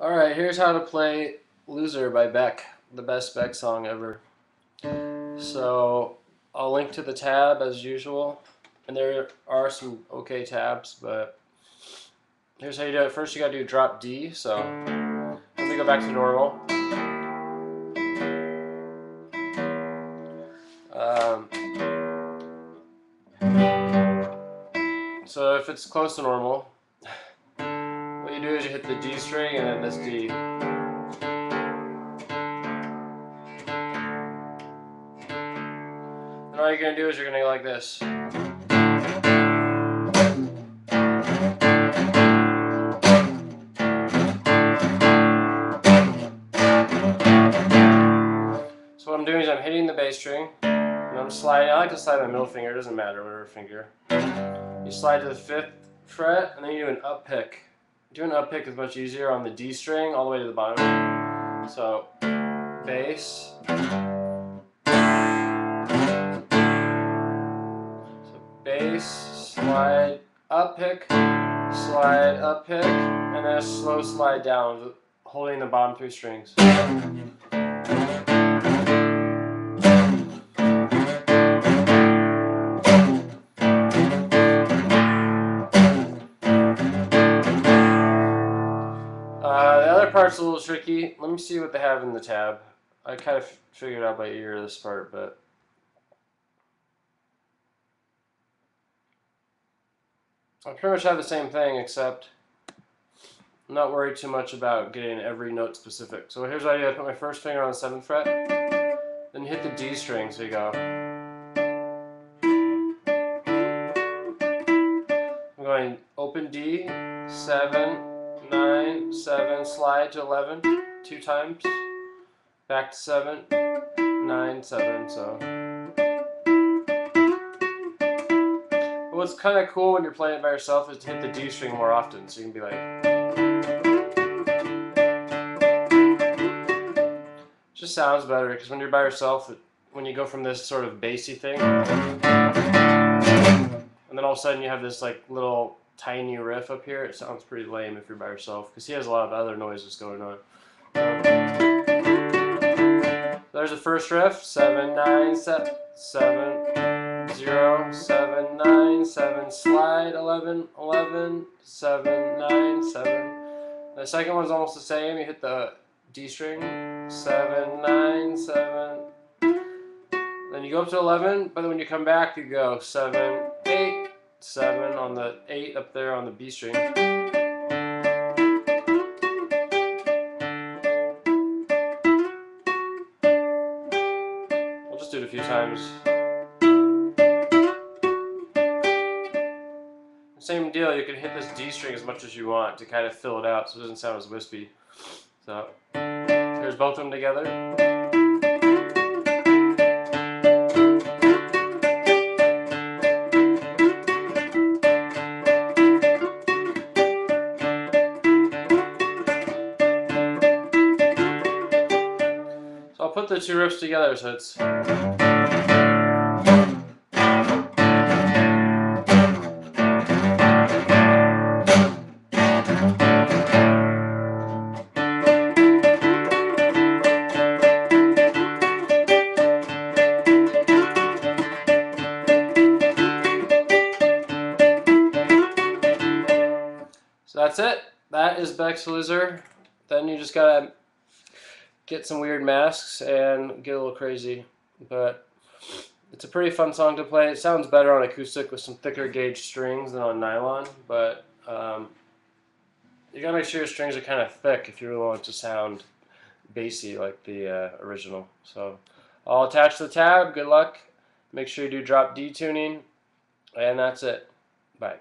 Alright, here's how to play Loser by Beck, the best Beck song ever. So, I'll link to the tab as usual, and there are some okay tabs, but here's how you do it. First you gotta do drop D, so let me go back to normal. Um, so if it's close to normal, do is you hit the D string and then this D. And all you're going to do is you're going to go like this. So what I'm doing is I'm hitting the bass string, and I'm sliding. I like to slide my middle finger, it doesn't matter, whatever finger. You slide to the fifth fret, and then you do an up pick. Doing up pick is much easier on the D string all the way to the bottom. So, bass. So bass, slide, up pick, slide, up pick, and then a slow slide down, holding the bottom three strings. Part's a little tricky. Let me see what they have in the tab. I kind of figured out by ear this part, but I pretty much have the same thing, except I'm not worried too much about getting every note specific. So here's what I do. I put my first finger on the 7th fret, then hit the D string, so you go. I'm going open D, 7, 9, 7, slide to 11 two times, back to 7, 9, 7, so. What's kind of cool when you're playing it by yourself is to hit the D string more often, so you can be like. just sounds better, because when you're by yourself, when you go from this sort of bassy thing, and then all of a sudden you have this like little tiny riff up here, it sounds pretty lame if you're by yourself because he has a lot of other noises going on. there's the first riff, 7, 9, 7, 7, 0, 7, 9, 7, slide, 11, 11, 7, 9, 7. The second one's almost the same, you hit the D string, 7, 9, 7. Then you go up to 11, but then when you come back, you go 7, on the eight up there on the B string. We'll just do it a few times. Same deal, you can hit this D string as much as you want to kind of fill it out so it doesn't sound as wispy. So, here's both of them together. The two riffs together so it's... So that's it. That is Beck's Loser. Then you just gotta get some weird masks and get a little crazy. But it's a pretty fun song to play. It sounds better on acoustic with some thicker gauge strings than on nylon, but um, you gotta make sure your strings are kind of thick if you really want it to sound bassy like the uh, original. So I'll attach the tab. Good luck. Make sure you do drop D tuning, and that's it. Bye.